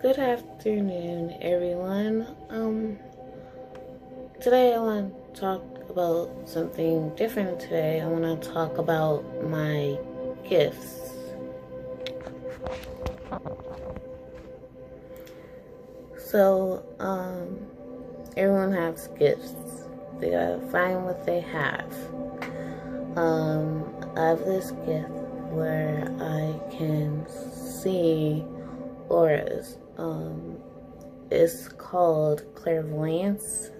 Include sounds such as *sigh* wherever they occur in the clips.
Good afternoon, everyone. Um, today I want to talk about something different today. I want to talk about my gifts. So, um, everyone has gifts. They gotta find what they have. Um, I have this gift where I can see auras. Um, it's called clairvoyance.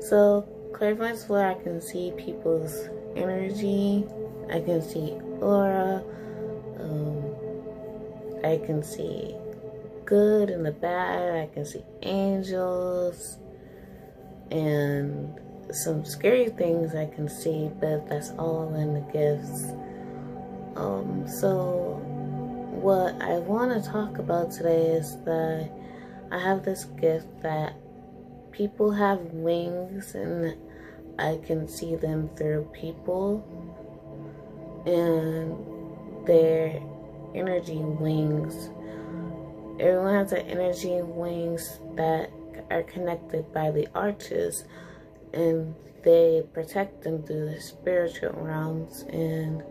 So clairvoyance is where I can see people's energy. I can see aura. Um, I can see good and the bad. I can see angels and some scary things I can see, but that's all in the gifts. Um, so what I want to talk about today is that I have this gift that people have wings and I can see them through people and their energy wings. Everyone has an energy wings that are connected by the arches and they protect them through the spiritual realms and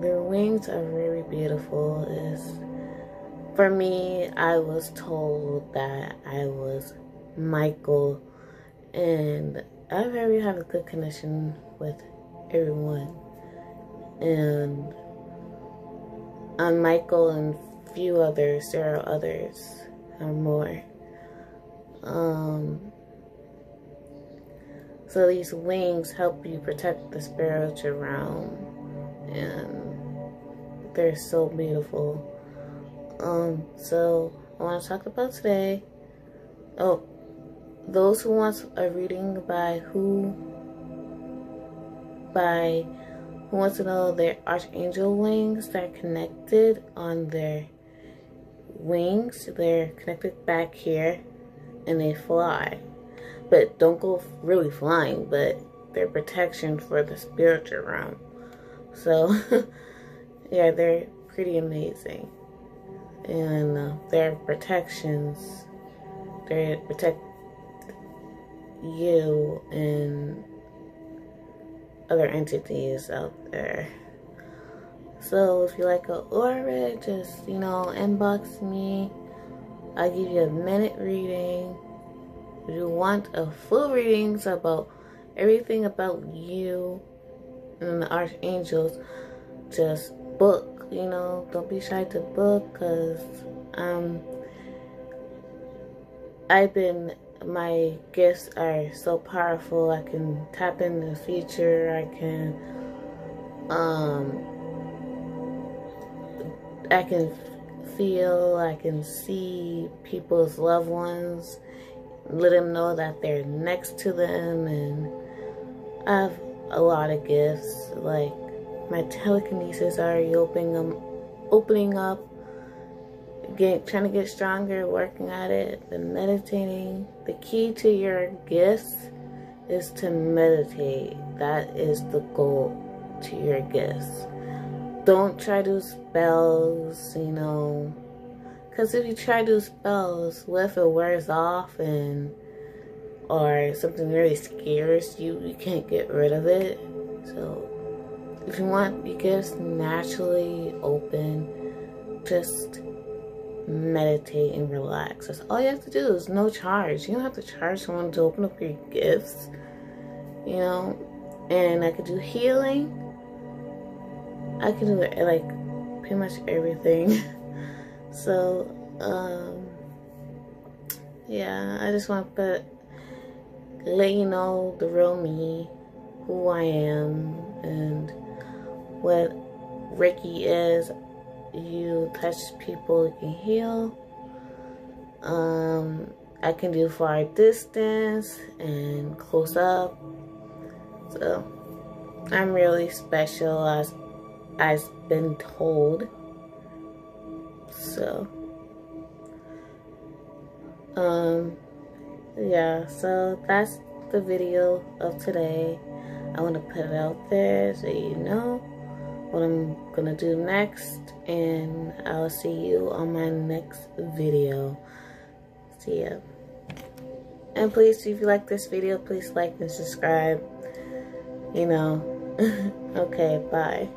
their wings are very beautiful. Is for me, I was told that I was Michael, and I very have a good connection with everyone. And I'm Michael and few others. There are others or more. Um, so these wings help you protect the spiritual realm, and they're so beautiful. Um, so I want to talk about today. Oh, those who want a reading by who, by who wants to know their archangel wings, they're connected on their wings. They're connected back here, and they fly but don't go really flying, but they're protection for the spiritual realm. So, *laughs* yeah, they're pretty amazing. And uh, their protections, they protect you and other entities out there. So if you like a aura, just, you know, inbox me. I'll give you a minute reading if you want a full readings about everything about you and the archangels, just book. You know, don't be shy to book because um, I've been my gifts are so powerful. I can tap in the future. I can um I can feel, I can see people's loved ones let them know that they're next to them and I have a lot of gifts like my telekinesis already opening them opening up getting trying to get stronger working at it. The meditating the key to your gifts is to meditate. That is the goal to your gifts. Don't try to spells you know because if you try to spells, what if it wears off and or something really scares you, you can't get rid of it. So if you want your gifts naturally open, just meditate and relax. That's all you have to do is no charge. You don't have to charge someone to open up your gifts. You know? And I could do healing. I can do like pretty much everything. *laughs* So, um, yeah, I just want to let you know the real me, who I am, and what Reiki is. You touch people, you can heal. Um, I can do far distance and close up. So, I'm really special as I've been told. So, um, yeah, so that's the video of today. I want to put it out there so you know. What I'm gonna do next and I'll see you on my next video. See ya. And please, if you like this video, please like and subscribe. You know. *laughs* okay, bye.